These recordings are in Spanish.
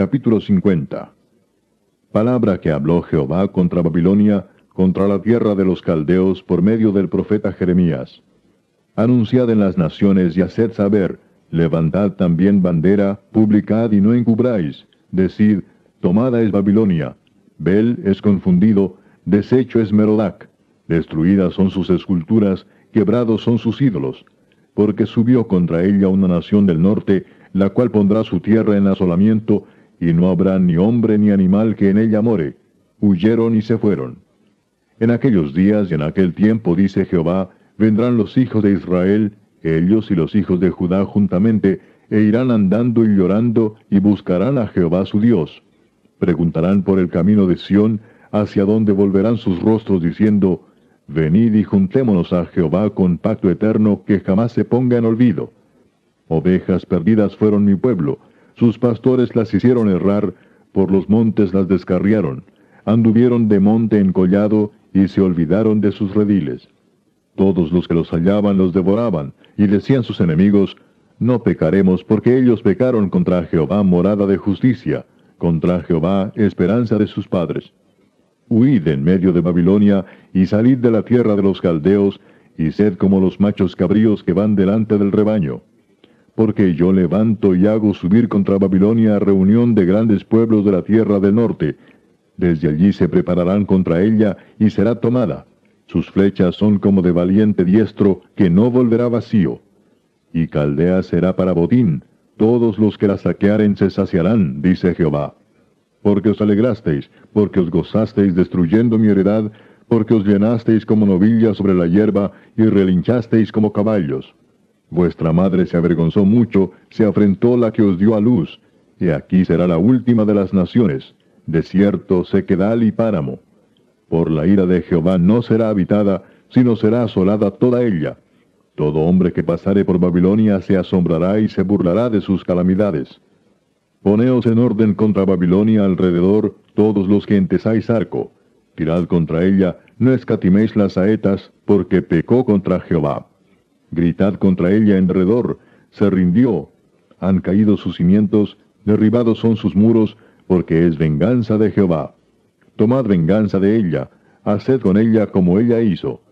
Capítulo 50 Palabra que habló Jehová contra Babilonia, contra la tierra de los caldeos por medio del profeta Jeremías. Anunciad en las naciones y haced saber, levantad también bandera, publicad y no encubráis, decid, tomada es Babilonia, Bel es confundido, deshecho es Merodac, destruidas son sus esculturas, quebrados son sus ídolos, porque subió contra ella una nación del norte, la cual pondrá su tierra en asolamiento, y no habrá ni hombre ni animal que en ella more. Huyeron y se fueron. En aquellos días y en aquel tiempo, dice Jehová, vendrán los hijos de Israel, ellos y los hijos de Judá juntamente, e irán andando y llorando, y buscarán a Jehová su Dios. Preguntarán por el camino de Sión, hacia donde volverán sus rostros, diciendo, Venid y juntémonos a Jehová con pacto eterno que jamás se ponga en olvido. Ovejas perdidas fueron mi pueblo, sus pastores las hicieron errar, por los montes las descarriaron, anduvieron de monte en collado y se olvidaron de sus rediles. Todos los que los hallaban los devoraban, y decían sus enemigos, No pecaremos porque ellos pecaron contra Jehová morada de justicia, contra Jehová esperanza de sus padres. Huid en medio de Babilonia, y salid de la tierra de los caldeos, y sed como los machos cabríos que van delante del rebaño porque yo levanto y hago subir contra Babilonia reunión de grandes pueblos de la tierra del norte. Desde allí se prepararán contra ella y será tomada. Sus flechas son como de valiente diestro que no volverá vacío. Y Caldea será para botín. Todos los que la saquearen se saciarán, dice Jehová. Porque os alegrasteis, porque os gozasteis destruyendo mi heredad, porque os llenasteis como novillas sobre la hierba y relinchasteis como caballos. Vuestra madre se avergonzó mucho, se afrentó la que os dio a luz, y aquí será la última de las naciones, desierto, sequedal y páramo. Por la ira de Jehová no será habitada, sino será asolada toda ella. Todo hombre que pasare por Babilonia se asombrará y se burlará de sus calamidades. Poneos en orden contra Babilonia alrededor todos los que entesáis arco. Tirad contra ella, no escatiméis las saetas, porque pecó contra Jehová. Gritad contra ella en redor, se rindió. Han caído sus cimientos, derribados son sus muros, porque es venganza de Jehová. Tomad venganza de ella, haced con ella como ella hizo.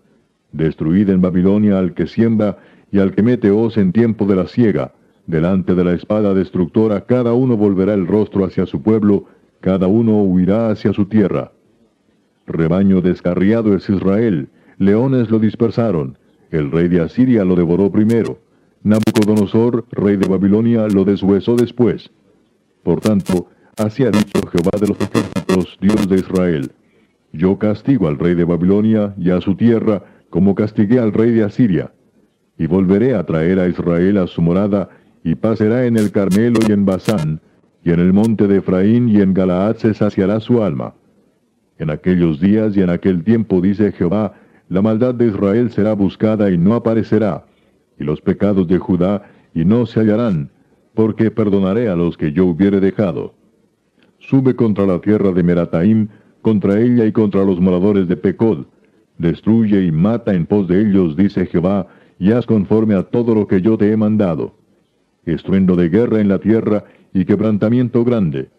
Destruid en Babilonia al que siembra y al que mete hoz en tiempo de la siega. Delante de la espada destructora cada uno volverá el rostro hacia su pueblo, cada uno huirá hacia su tierra. Rebaño descarriado es Israel, leones lo dispersaron, el rey de Asiria lo devoró primero. Nabucodonosor, rey de Babilonia, lo deshuesó después. Por tanto, así ha dicho Jehová de los ejércitos, Dios de Israel. Yo castigo al rey de Babilonia y a su tierra, como castigué al rey de Asiria. Y volveré a traer a Israel a su morada, y pasará en el Carmelo y en Basán, y en el monte de Efraín y en Galaad se saciará su alma. En aquellos días y en aquel tiempo, dice Jehová, la maldad de Israel será buscada y no aparecerá, y los pecados de Judá y no se hallarán, porque perdonaré a los que yo hubiere dejado. Sube contra la tierra de Merataim, contra ella y contra los moradores de Pecod. Destruye y mata en pos de ellos, dice Jehová, y haz conforme a todo lo que yo te he mandado. Estruendo de guerra en la tierra y quebrantamiento grande.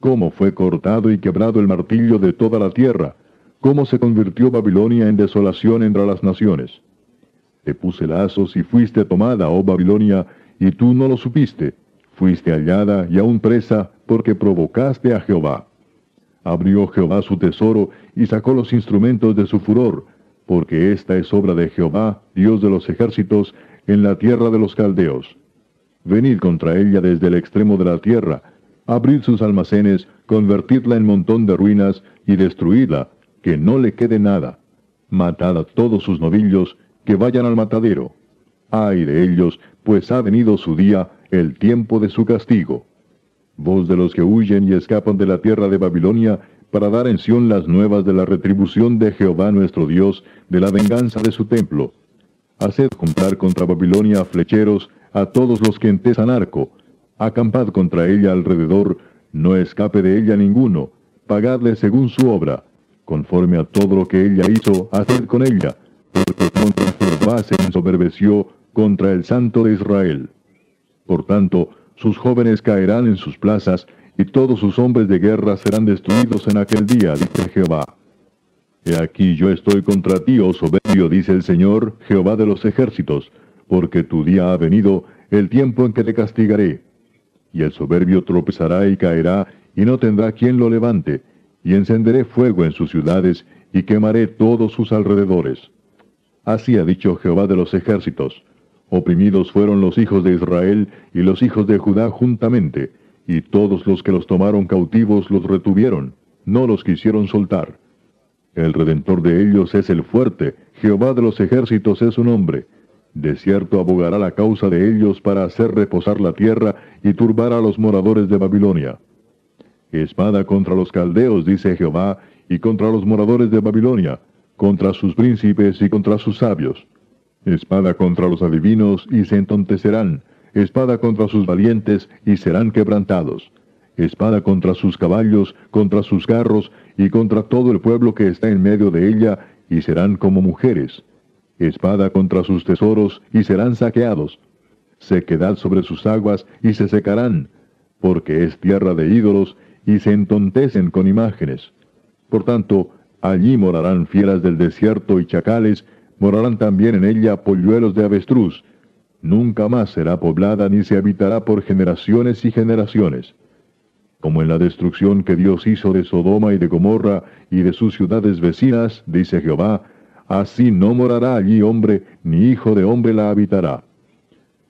Cómo fue cortado y quebrado el martillo de toda la tierra, cómo se convirtió Babilonia en desolación entre las naciones. Te puse lazos y fuiste tomada, oh Babilonia, y tú no lo supiste. Fuiste hallada y aún presa, porque provocaste a Jehová. Abrió Jehová su tesoro y sacó los instrumentos de su furor, porque esta es obra de Jehová, Dios de los ejércitos, en la tierra de los caldeos. Venid contra ella desde el extremo de la tierra, abrid sus almacenes, convertidla en montón de ruinas y destruidla, que no le quede nada. Matad a todos sus novillos, que vayan al matadero. Ay de ellos, pues ha venido su día, el tiempo de su castigo. Voz de los que huyen y escapan de la tierra de Babilonia, para dar en Sión las nuevas de la retribución de Jehová nuestro Dios, de la venganza de su templo. Haced comprar contra Babilonia flecheros a todos los que entesan arco. Acampad contra ella alrededor, no escape de ella ninguno. Pagadle según su obra conforme a todo lo que ella hizo, hacer con ella, porque contra Jehová se ensoberbeció contra el Santo de Israel. Por tanto, sus jóvenes caerán en sus plazas, y todos sus hombres de guerra serán destruidos en aquel día, dice Jehová. He aquí yo estoy contra ti, oh soberbio, dice el Señor, Jehová de los ejércitos, porque tu día ha venido, el tiempo en que te castigaré. Y el soberbio tropezará y caerá, y no tendrá quien lo levante, y encenderé fuego en sus ciudades, y quemaré todos sus alrededores. Así ha dicho Jehová de los ejércitos. Oprimidos fueron los hijos de Israel y los hijos de Judá juntamente, y todos los que los tomaron cautivos los retuvieron, no los quisieron soltar. El redentor de ellos es el fuerte, Jehová de los ejércitos es su nombre. De cierto abogará la causa de ellos para hacer reposar la tierra y turbar a los moradores de Babilonia. Espada contra los caldeos, dice Jehová, y contra los moradores de Babilonia, contra sus príncipes y contra sus sabios. Espada contra los adivinos y se entontecerán, espada contra sus valientes y serán quebrantados. Espada contra sus caballos, contra sus carros y contra todo el pueblo que está en medio de ella y serán como mujeres. Espada contra sus tesoros y serán saqueados. Sequedad sobre sus aguas y se secarán, porque es tierra de ídolos y se entontecen con imágenes. Por tanto, allí morarán fieras del desierto y chacales, morarán también en ella polluelos de avestruz. Nunca más será poblada ni se habitará por generaciones y generaciones. Como en la destrucción que Dios hizo de Sodoma y de Gomorra y de sus ciudades vecinas, dice Jehová, así no morará allí hombre, ni hijo de hombre la habitará.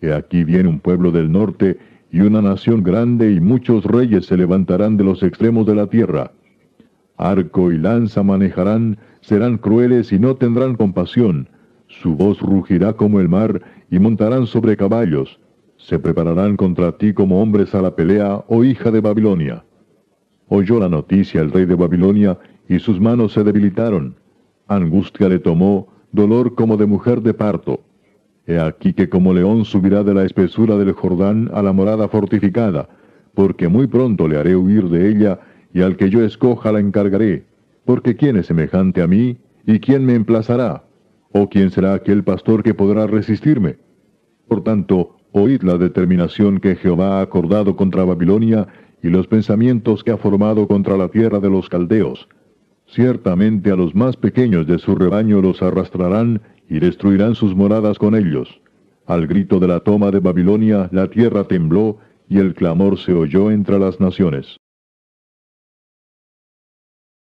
He aquí viene un pueblo del norte y una nación grande y muchos reyes se levantarán de los extremos de la tierra. Arco y lanza manejarán, serán crueles y no tendrán compasión. Su voz rugirá como el mar y montarán sobre caballos. Se prepararán contra ti como hombres a la pelea, oh hija de Babilonia. Oyó la noticia el rey de Babilonia y sus manos se debilitaron. Angustia le tomó, dolor como de mujer de parto. He aquí que como león subirá de la espesura del Jordán a la morada fortificada, porque muy pronto le haré huir de ella, y al que yo escoja la encargaré. Porque ¿quién es semejante a mí? ¿Y quién me emplazará? ¿O quién será aquel pastor que podrá resistirme? Por tanto, oíd la determinación que Jehová ha acordado contra Babilonia y los pensamientos que ha formado contra la tierra de los caldeos. Ciertamente a los más pequeños de su rebaño los arrastrarán y destruirán sus moradas con ellos. Al grito de la toma de Babilonia la tierra tembló y el clamor se oyó entre las naciones.